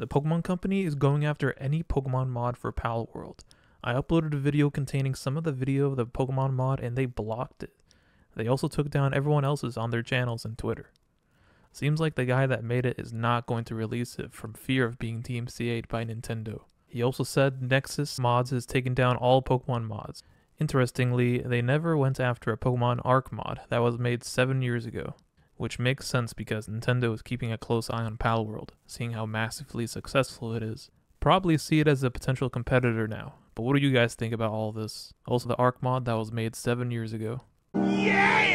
The Pokemon Company is going after any Pokemon mod for Palworld. I uploaded a video containing some of the video of the Pokemon mod and they blocked it. They also took down everyone else's on their channels and Twitter. Seems like the guy that made it is not going to release it from fear of being DMCA'd by Nintendo. He also said Nexus Mods has taken down all Pokemon mods. Interestingly, they never went after a Pokemon ARK mod that was made 7 years ago, which makes sense because Nintendo is keeping a close eye on Palworld, seeing how massively successful it is. Probably see it as a potential competitor now, but what do you guys think about all this? Also the ARK mod that was made 7 years ago. Yeah!